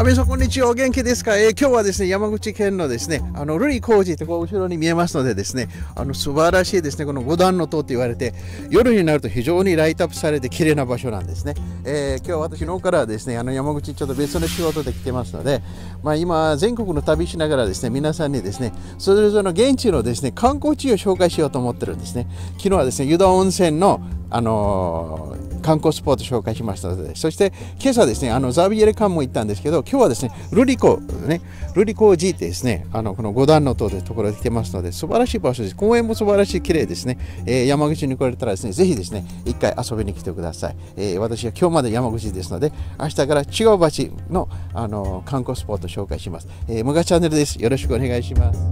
あ皆さんこんにちは。お元気ですか、えー、今日はですね山口県のですねあの瑠璃工事とこう後ろに見えますのでですねあの素晴らしいですねこの五段の塔と言われて夜になると非常にライトアップされて綺麗な場所なんですね、えー、今日私昨日からですねあの山口ちょっと別の仕事で来てますのでまあ、今全国の旅しながらですね皆さんにですねそれぞれの現地のですね観光地を紹介しようと思ってるんですね。昨日はですね湯田温泉のあのー観光スポット紹介しましたので、そして今朝ですね、あのザビエレ館も行ったんですけど、今日はですね、ルリコ、ね、ルリコ寺ってですね、あのこの五段の塔というところで来てますので、素晴らしい場所です。公園も素晴らしい、綺麗ですね。えー、山口に来られたらですね、ぜひですね、一回遊びに来てください。えー、私は今日まで山口ですので、明日から違う町のあの観光スポット紹介します。えー、ムガチャンネルです。よろしくお願いします。